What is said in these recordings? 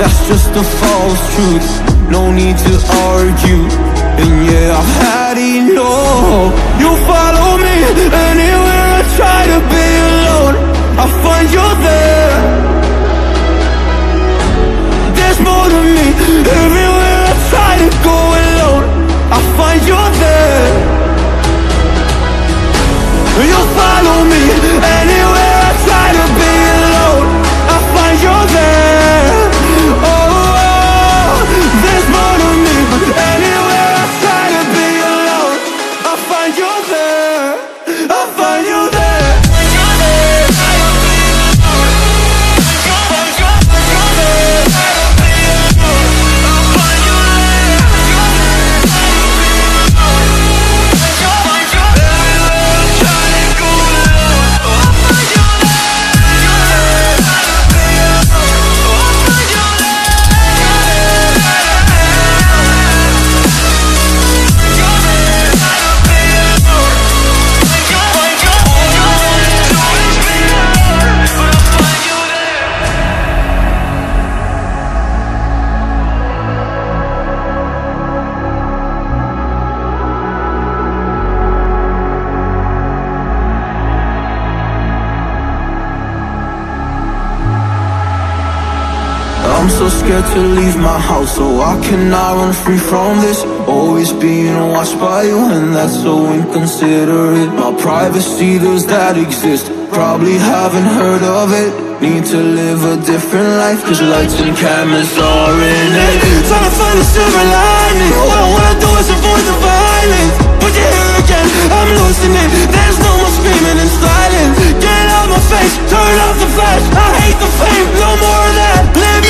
That's just a false truth. No need to argue. And yeah, I've had scared to leave my house So I cannot run free from this. Always being watched by you And that's so inconsiderate. My privacy, does that exist? Probably haven't heard of it. Need to live a different life Cause lights and cameras are in it. Trying to find a silver lining. All I wanna do is avoid the violence. But you're here again, I'm losing it. There's no more screaming and silence Get out my face, turn off the flash. I hate the fame, no more of that. Leave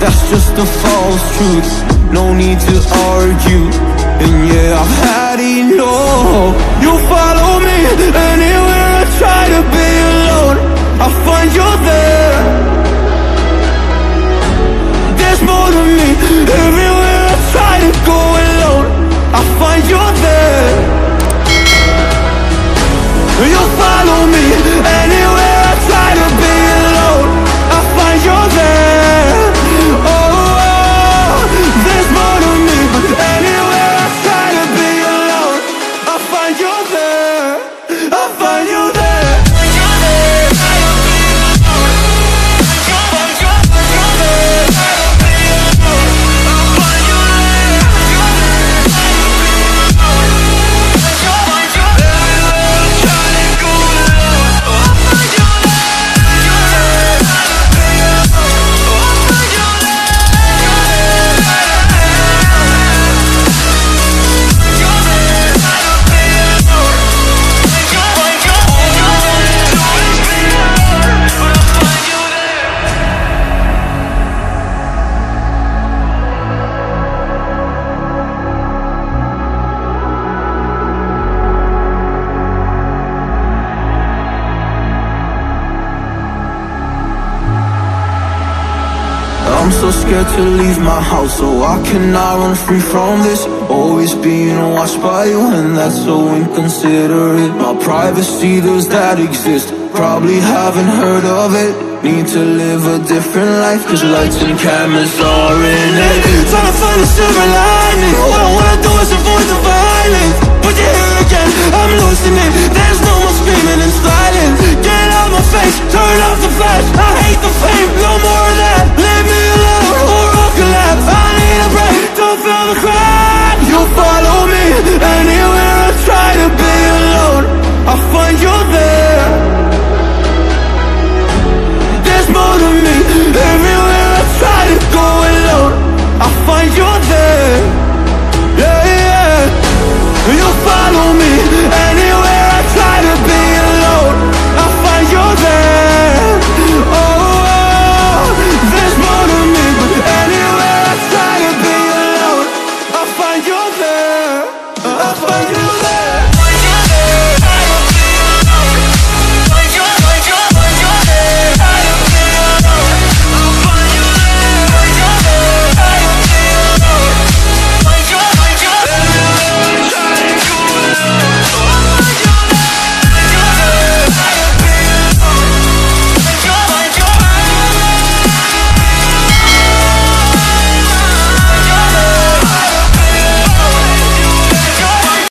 That's just a false truth. No need to argue. And yeah, I've had enough. You follow me anywhere I try to be alone. I find you there. There's more to me everywhere I'm so scared to leave my house So I cannot run free from this. Always being watched by you And that's so inconsiderate. My privacy, does that exist? Probably haven't heard of it. Need to live a different life Cause lights and cameras are in it. Trying to find a silver lining. All I wanna do is avoid the violence. But you're here again, I'm losing it There's no more screaming and sliding Get out my face, turn off the flash